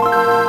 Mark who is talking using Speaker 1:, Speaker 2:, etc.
Speaker 1: you